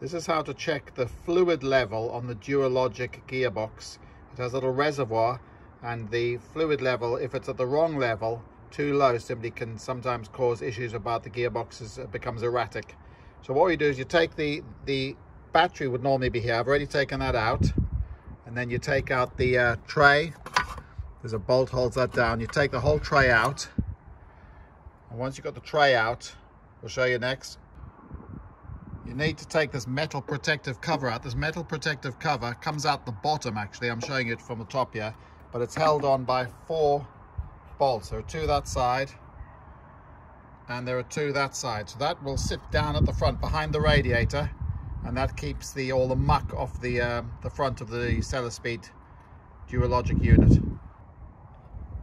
This is how to check the fluid level on the Dualogic gearbox. It has a little reservoir and the fluid level, if it's at the wrong level, too low, simply can sometimes cause issues about the gearboxes, it becomes erratic. So what you do is you take the, the battery would normally be here. I've already taken that out. And then you take out the uh, tray. There's a bolt holds that down. You take the whole tray out. And once you've got the tray out, we'll show you next you need to take this metal protective cover out. This metal protective cover comes out the bottom actually. I'm showing it from the top here, but it's held on by four bolts. There are two that side and there are two that side. So that will sit down at the front behind the radiator and that keeps the all the muck off the, um, the front of the Selespeed Dualogic unit.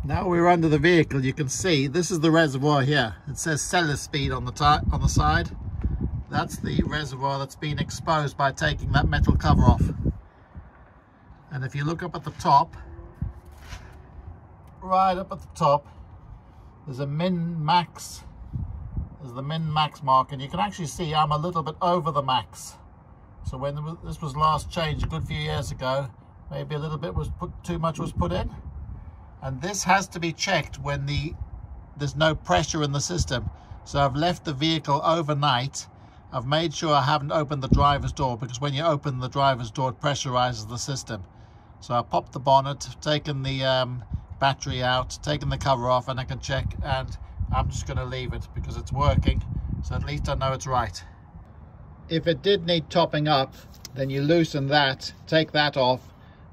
Now we're under the vehicle, you can see this is the reservoir here. It says Selespeed on the, on the side that's the reservoir that's been exposed by taking that metal cover off. And if you look up at the top, right up at the top, there's a min max, there's the min max mark, and you can actually see I'm a little bit over the max. So when this was last changed a good few years ago, maybe a little bit was put, too much was put in. And this has to be checked when the there's no pressure in the system. So I've left the vehicle overnight I've made sure I haven't opened the driver's door because when you open the driver's door it pressurizes the system. So I popped the bonnet, taken the um, battery out, taken the cover off and I can check and I'm just going to leave it because it's working so at least I know it's right. If it did need topping up then you loosen that, take that off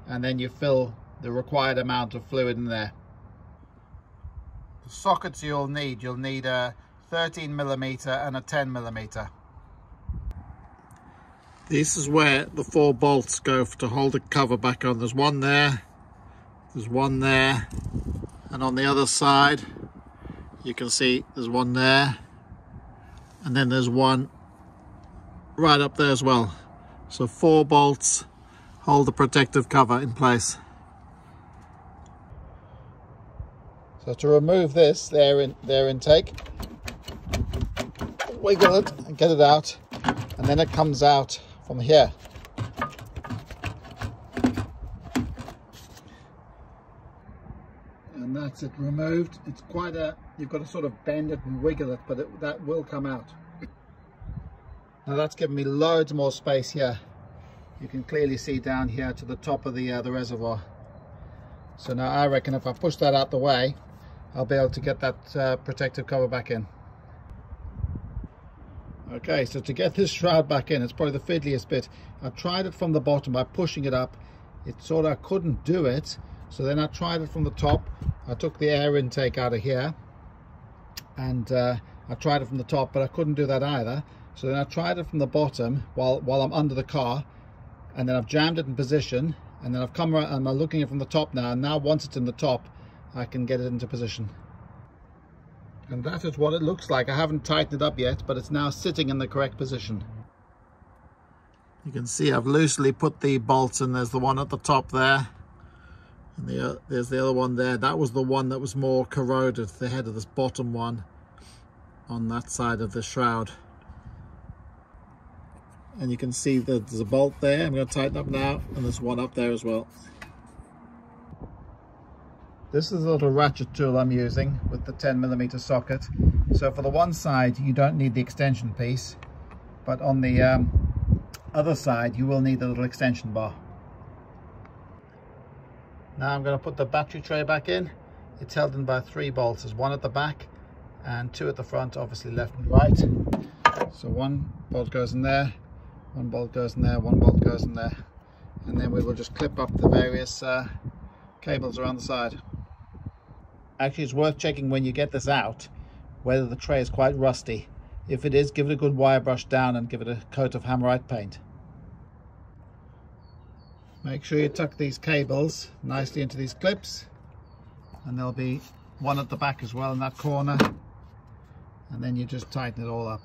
and then you fill the required amount of fluid in there. The sockets you'll need, you'll need a 13 millimeter and a 10 millimeter. This is where the four bolts go to hold the cover back on. There's one there, there's one there, and on the other side, you can see there's one there, and then there's one right up there as well. So four bolts hold the protective cover in place. So to remove this, their, in, their intake, wiggle it and get it out, and then it comes out from here. And that's it removed. It's quite a, you've got to sort of bend it and wiggle it, but it, that will come out. Now that's given me loads more space here. You can clearly see down here to the top of the, uh, the reservoir. So now I reckon if I push that out the way, I'll be able to get that uh, protective cover back in. Okay, so to get this shroud back in, it's probably the fiddliest bit. I tried it from the bottom by pushing it up. It sort of couldn't do it. So then I tried it from the top. I took the air intake out of here and uh, I tried it from the top, but I couldn't do that either. So then I tried it from the bottom while, while I'm under the car and then I've jammed it in position and then I've come around and I'm looking at it from the top now and now once it's in the top, I can get it into position and that is what it looks like. I haven't tightened it up yet but it's now sitting in the correct position. You can see I've loosely put the bolts in. There's the one at the top there. And the, uh, there's the other one there. That was the one that was more corroded the head of this bottom one on that side of the shroud. And you can see that there's a bolt there. I'm going to tighten up now and there's one up there as well this is a little ratchet tool I'm using with the 10 millimeter socket. So for the one side, you don't need the extension piece, but on the um, other side, you will need the little extension bar. Now I'm going to put the battery tray back in. It's held in by three bolts. There's one at the back and two at the front, obviously left and right. So one bolt goes in there, one bolt goes in there, one bolt goes in there. And then we will just clip up the various uh, cables around the side. Actually, it's worth checking when you get this out whether the tray is quite rusty. If it is, give it a good wire brush down and give it a coat of Hammerite paint. Make sure you tuck these cables nicely into these clips and there'll be one at the back as well in that corner and then you just tighten it all up.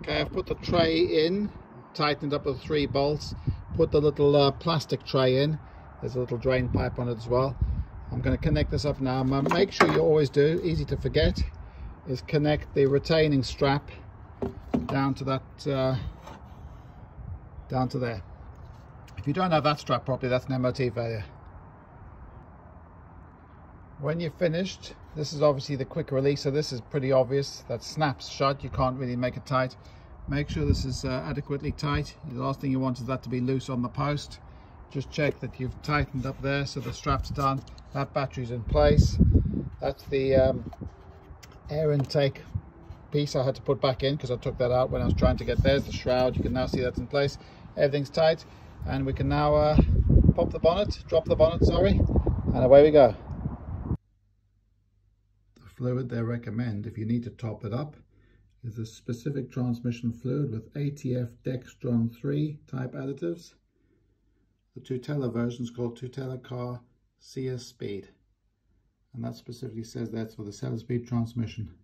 Okay, I've put the tray in, tightened up with three bolts, put the little uh, plastic tray in, there's a little drain pipe on it as well I'm going to connect this up now. Make sure you always do, easy to forget, is connect the retaining strap down to that uh, down to there. If you don't have that strap properly that's an MOT failure when you're finished this is obviously the quick release so this is pretty obvious. That snaps shut you can't really make it tight. Make sure this is uh, adequately tight. The last thing you want is that to be loose on the post just check that you've tightened up there so the strap's done that battery's in place. That's the um, air intake piece I had to put back in because I took that out when I was trying to get there's the shroud. You can now see that's in place. Everything's tight. And we can now uh, pop the bonnet drop the bonnet sorry and away we go. The fluid they recommend if you need to top it up is a specific transmission fluid with ATF Dexron 3 type additives the Tutela version is called Tutela Car CS Speed. And that specifically says that's for the 7 speed transmission